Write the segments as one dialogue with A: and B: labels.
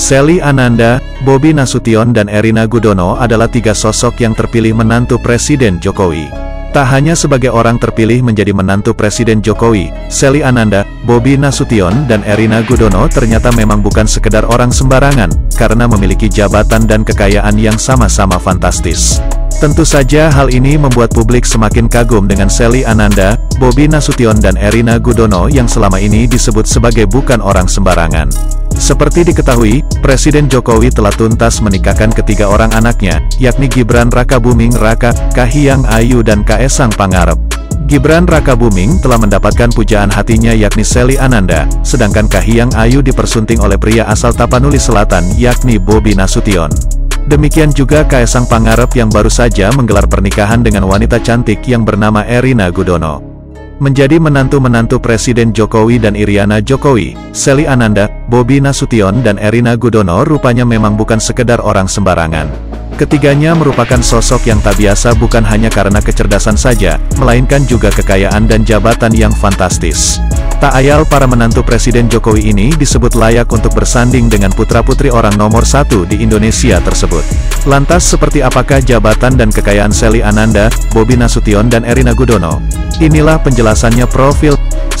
A: Sally Ananda, Bobi Nasution dan Erina Gudono adalah tiga sosok yang terpilih menantu Presiden Jokowi. Tak hanya sebagai orang terpilih menjadi menantu Presiden Jokowi, Sally Ananda, Bobi Nasution dan Erina Gudono ternyata memang bukan sekedar orang sembarangan, karena memiliki jabatan dan kekayaan yang sama-sama fantastis. Tentu saja hal ini membuat publik semakin kagum dengan Sally Ananda, Bobi Nasution dan Erina Gudono yang selama ini disebut sebagai bukan orang sembarangan. Seperti diketahui, Presiden Jokowi telah tuntas menikahkan ketiga orang anaknya, yakni Gibran Rakabuming Raka, Kahiyang Ayu dan Kaesang Pangarep. Gibran Raka Buming telah mendapatkan pujaan hatinya yakni Sally Ananda, sedangkan Kahiyang Ayu dipersunting oleh pria asal Tapanuli Selatan yakni Bobi Nasution. Demikian juga Kaesang Pangarep yang baru saja menggelar pernikahan dengan wanita cantik yang bernama Erina Gudono. Menjadi menantu-menantu Presiden Jokowi dan Iriana Jokowi, Sally Ananda, Bobi Nasution dan Erina Gudono rupanya memang bukan sekedar orang sembarangan. Ketiganya merupakan sosok yang tak biasa bukan hanya karena kecerdasan saja, melainkan juga kekayaan dan jabatan yang fantastis. Tak ayal para menantu Presiden Jokowi ini disebut layak untuk bersanding dengan putra-putri orang nomor satu di Indonesia tersebut. Lantas seperti apakah jabatan dan kekayaan Sally Ananda, Bobi Nasution dan Erina Gudono? Inilah penjelasannya profil 1.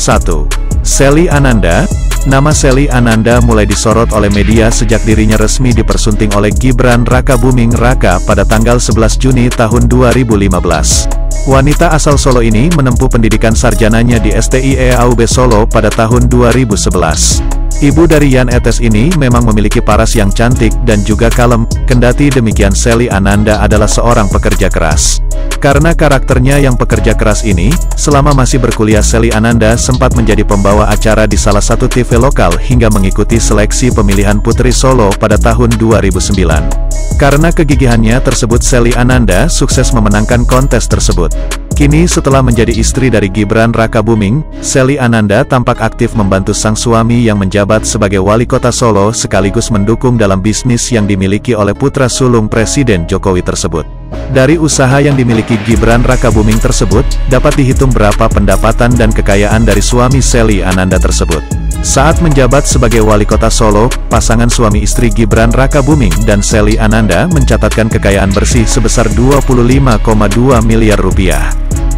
A: Sally Ananda, Nama Sally Ananda mulai disorot oleh media sejak dirinya resmi dipersunting oleh Gibran Raka Buming Raka pada tanggal 11 Juni tahun 2015. Wanita asal Solo ini menempuh pendidikan sarjananya di STIE AUB Solo pada tahun 2011. Ibu dari Yan Etes ini memang memiliki paras yang cantik dan juga kalem, kendati demikian Sally Ananda adalah seorang pekerja keras. Karena karakternya yang pekerja keras ini, selama masih berkuliah Sally Ananda sempat menjadi pembawa acara di salah satu TV lokal hingga mengikuti seleksi pemilihan Putri Solo pada tahun 2009. Karena kegigihannya tersebut Sally Ananda sukses memenangkan kontes tersebut. Kini setelah menjadi istri dari Gibran Raka Buming, Sally Ananda tampak aktif membantu sang suami yang menjabat sebagai wali kota Solo sekaligus mendukung dalam bisnis yang dimiliki oleh putra sulung Presiden Jokowi tersebut. Dari usaha yang dimiliki Gibran Raka Buming tersebut, dapat dihitung berapa pendapatan dan kekayaan dari suami Sally Ananda tersebut. Saat menjabat sebagai wali kota Solo, pasangan suami istri Gibran Raka Buming dan Sally Ananda mencatatkan kekayaan bersih sebesar 25,2 miliar rupiah.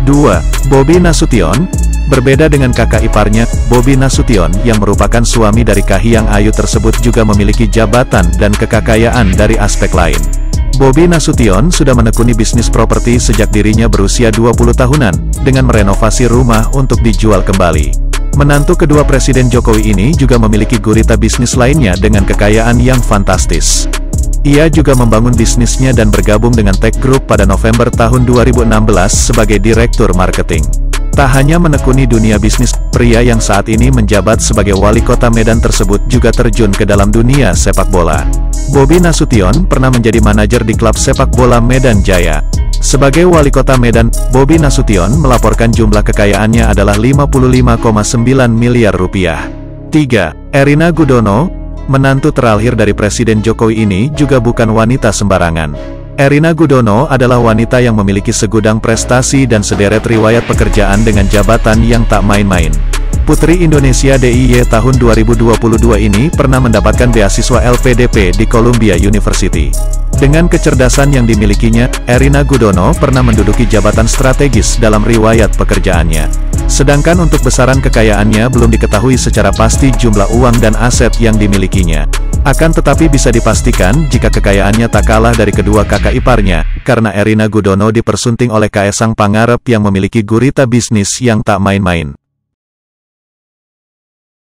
A: 2. Bobi Nasution Berbeda dengan kakak iparnya, Bobi Nasution yang merupakan suami dari Kahiyang Ayu tersebut juga memiliki jabatan dan kekayaan dari aspek lain. Bobi Nasution sudah menekuni bisnis properti sejak dirinya berusia 20 tahunan, dengan merenovasi rumah untuk dijual kembali. Menantu kedua Presiden Jokowi ini juga memiliki gurita bisnis lainnya dengan kekayaan yang fantastis. Ia juga membangun bisnisnya dan bergabung dengan Tech Group pada November tahun 2016 sebagai Direktur Marketing. Tak hanya menekuni dunia bisnis, pria yang saat ini menjabat sebagai wali kota Medan tersebut juga terjun ke dalam dunia sepak bola. Bobi Nasution pernah menjadi manajer di klub sepak bola Medan Jaya. Sebagai wali kota Medan, Bobi Nasution melaporkan jumlah kekayaannya adalah 55,9 miliar rupiah. 3. Erina Gudono, Menantu teralhir dari Presiden Jokowi ini juga bukan wanita sembarangan. Erina Gudono adalah wanita yang memiliki segudang prestasi dan sederet riwayat pekerjaan dengan jabatan yang tak main-main. Putri Indonesia DIY tahun 2022 ini pernah mendapatkan beasiswa LPDP di Columbia University. Dengan kecerdasan yang dimilikinya, Erina Gudono pernah menduduki jabatan strategis dalam riwayat pekerjaannya. Sedangkan untuk besaran kekayaannya belum diketahui secara pasti jumlah uang dan aset yang dimilikinya. Akan tetapi bisa dipastikan jika kekayaannya tak kalah dari kedua kakak iparnya, karena Erina Gudono dipersunting oleh Kaesang Pangarep yang memiliki gurita bisnis yang tak main-main.